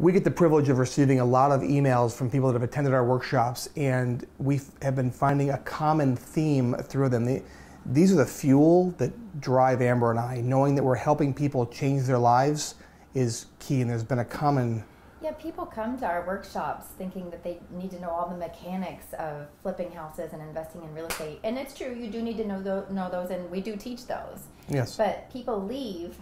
We get the privilege of receiving a lot of emails from people that have attended our workshops, and we have been finding a common theme through them. They, these are the fuel that drive Amber and I. Knowing that we're helping people change their lives is key, and there's been a common. Yeah, people come to our workshops thinking that they need to know all the mechanics of flipping houses and investing in real estate. And it's true, you do need to know those, know those and we do teach those. Yes. But people leave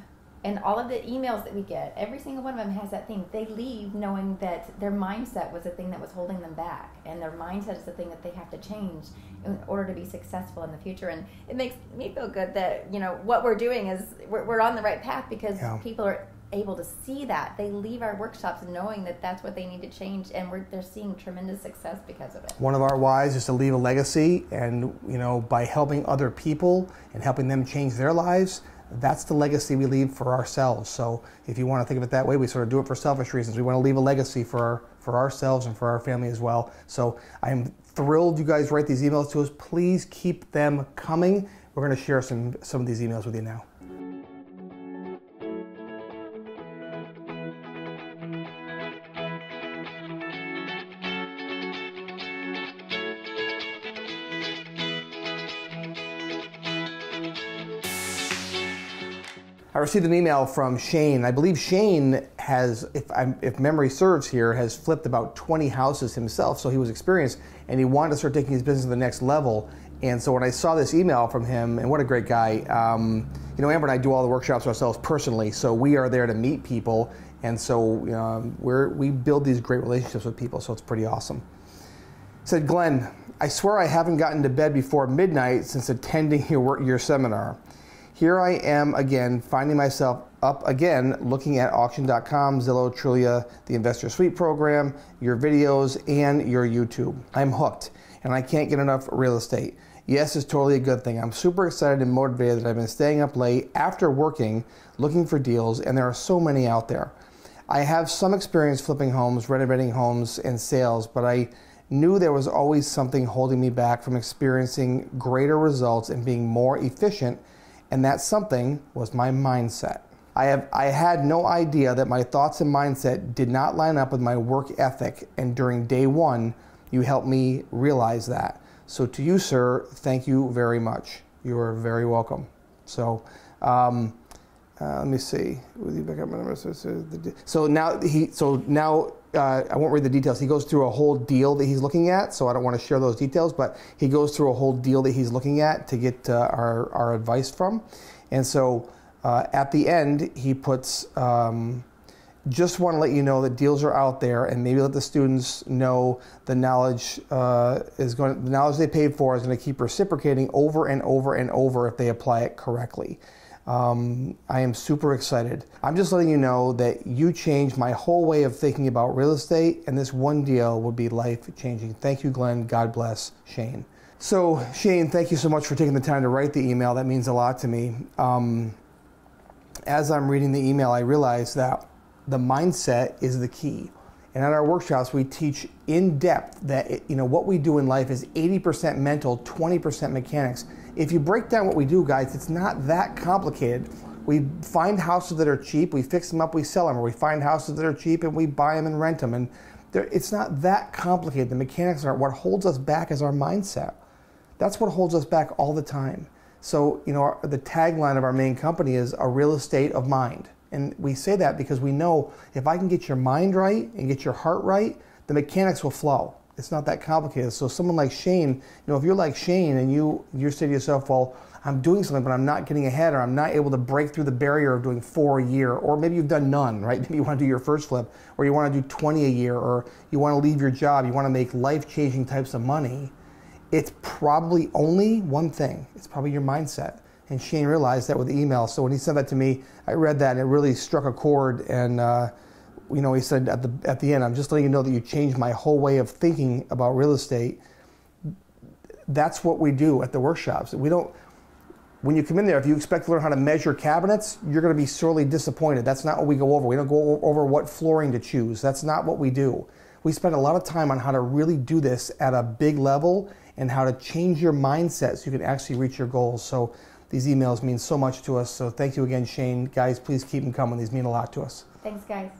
and all of the emails that we get, every single one of them has that thing. They leave knowing that their mindset was the thing that was holding them back, and their mindset is the thing that they have to change in order to be successful in the future. And it makes me feel good that you know what we're doing is we're, we're on the right path because yeah. people are able to see that. They leave our workshops knowing that that's what they need to change, and we're, they're seeing tremendous success because of it. One of our whys is to leave a legacy, and you know, by helping other people and helping them change their lives, that's the legacy we leave for ourselves. So if you want to think of it that way, we sort of do it for selfish reasons. We want to leave a legacy for our, for ourselves and for our family as well. So I'm thrilled you guys write these emails to us. Please keep them coming. We're going to share some some of these emails with you now. I received an email from Shane. I believe Shane has, if, if, memory serves here, has flipped about 20 houses himself, so he was experienced, and he wanted to start taking his business to the next level. And so when I saw this email from him, and what a great guy, um, you know, Amber and I do all the workshops ourselves personally, so we are there to meet people, and so um, we build these great relationships with people, so it's pretty awesome. said, Glenn, I swear I haven't gotten to bed before midnight since attending your, your seminar. Here I am again, finding myself up again looking at auction.com, Zillow, Trulia, the Investor Suite program, your videos, and your YouTube. I'm hooked and I can't get enough real estate. Yes, it's totally a good thing. I'm super excited and motivated that I've been staying up late after working looking for deals, and there are so many out there. I have some experience flipping homes, renovating homes, and sales, but I knew there was always something holding me back from experiencing greater results and being more efficient and that something was my mindset. I, have, I had no idea that my thoughts and mindset did not line up with my work ethic, and during day one, you helped me realize that. So, to you, sir, thank you very much. You are very welcome. So, um, uh, let me see. So now he. So now uh, I won't read the details. He goes through a whole deal that he's looking at, so I don't want to share those details, but he goes through a whole deal that he's looking at to get uh, our, our advice from. And so uh, at the end, he puts, um, just want to let you know that deals are out there and maybe let the students know the knowledge uh, is going the knowledge they paid for is going to keep reciprocating over and over and over if they apply it correctly. Um, I am super excited. I'm just letting you know that you changed my whole way of thinking about real estate, and this one deal would be life changing. Thank you, Glenn. God bless Shane. So, Shane, thank you so much for taking the time to write the email. That means a lot to me. Um, as I'm reading the email, I realize that the mindset is the key. And at our workshops, we teach in depth that it, you know what we do in life is 80% mental, 20% mechanics. If you break down what we do, guys, it's not that complicated. We find houses that are cheap, we fix them up, we sell them, or we find houses that are cheap and we buy them and rent them. And it's not that complicated. The mechanics aren't. what holds us back is our mindset. That's what holds us back all the time. So, you know, our, the tagline of our main company is a real estate of mind. And we say that because we know if I can get your mind right and get your heart right, the mechanics will flow. It's not that complicated. So someone like Shane, you know, if you're like Shane and you you say to yourself, well, I'm doing something, but I'm not getting ahead, or I'm not able to break through the barrier of doing four a year, or maybe you've done none, right? Maybe you want to do your first flip, or you want to do 20 a year, or you want to leave your job, you want to make life-changing types of money. It's probably only one thing. It's probably your mindset. And Shane realized that with the email. So when he sent that to me, I read that and it really struck a chord. And uh, you know, he said at the at the end, "I'm just letting you know that you changed my whole way of thinking about real estate." That's what we do at the workshops. We don't. When you come in there, if you expect to learn how to measure cabinets, you're going to be sorely disappointed. That's not what we go over. We don't go over what flooring to choose. That's not what we do. We spend a lot of time on how to really do this at a big level and how to change your mindset so you can actually reach your goals. So these emails mean so much to us. So thank you again, Shane. Guys, please keep them coming. These mean a lot to us. Thanks, guys.